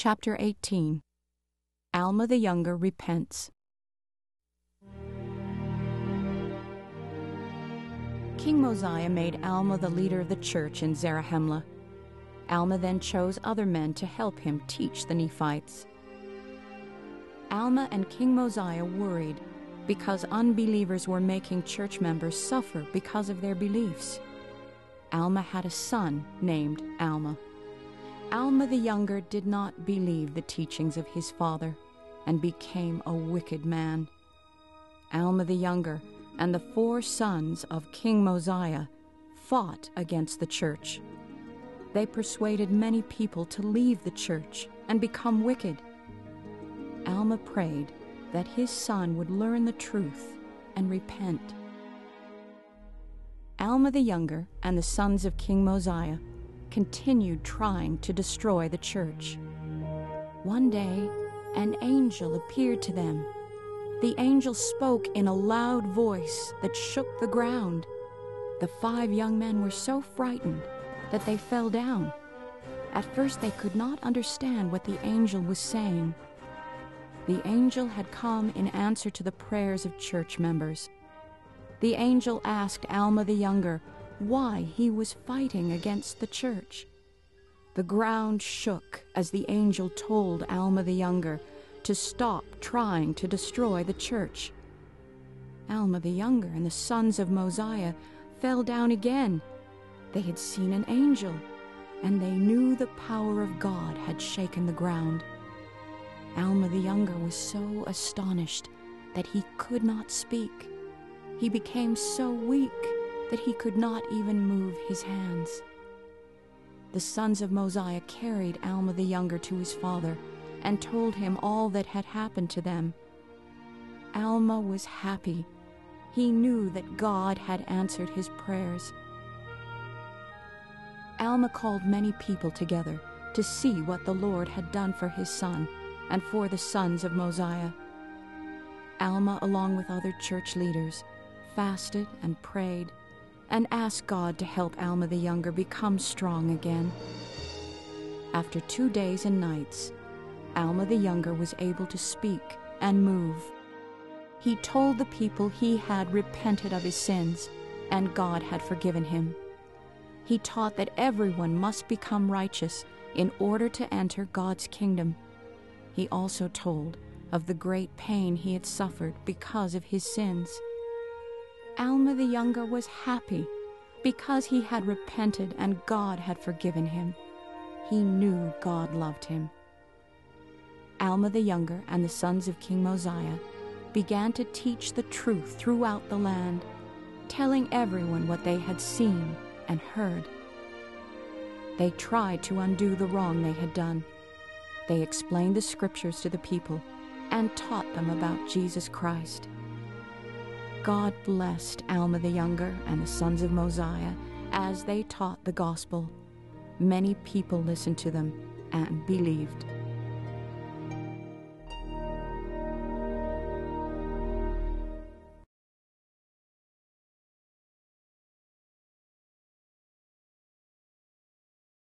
Chapter 18 Alma the Younger repents. King Mosiah made Alma the leader of the church in Zarahemla. Alma then chose other men to help him teach the Nephites. Alma and King Mosiah worried because unbelievers were making church members suffer because of their beliefs. Alma had a son named Alma. Alma the younger did not believe the teachings of his father and became a wicked man. Alma the younger and the four sons of King Mosiah fought against the church. They persuaded many people to leave the church and become wicked. Alma prayed that his son would learn the truth and repent. Alma the younger and the sons of King Mosiah continued trying to destroy the church. One day, an angel appeared to them. The angel spoke in a loud voice that shook the ground. The five young men were so frightened that they fell down. At first, they could not understand what the angel was saying. The angel had come in answer to the prayers of church members. The angel asked Alma the Younger why he was fighting against the church. The ground shook as the angel told Alma the Younger to stop trying to destroy the church. Alma the Younger and the sons of Mosiah fell down again. They had seen an angel, and they knew the power of God had shaken the ground. Alma the Younger was so astonished that he could not speak. He became so weak that he could not even move his hands. The sons of Mosiah carried Alma the younger to his father and told him all that had happened to them. Alma was happy. He knew that God had answered his prayers. Alma called many people together to see what the Lord had done for his son and for the sons of Mosiah. Alma, along with other church leaders, fasted and prayed and asked God to help Alma the Younger become strong again. After two days and nights, Alma the Younger was able to speak and move. He told the people he had repented of his sins and God had forgiven him. He taught that everyone must become righteous in order to enter God's kingdom. He also told of the great pain he had suffered because of his sins. Alma the Younger was happy because he had repented and God had forgiven him. He knew God loved him. Alma the Younger and the sons of King Mosiah began to teach the truth throughout the land, telling everyone what they had seen and heard. They tried to undo the wrong they had done. They explained the scriptures to the people and taught them about Jesus Christ. God blessed Alma the Younger and the sons of Mosiah as they taught the gospel. Many people listened to them and believed.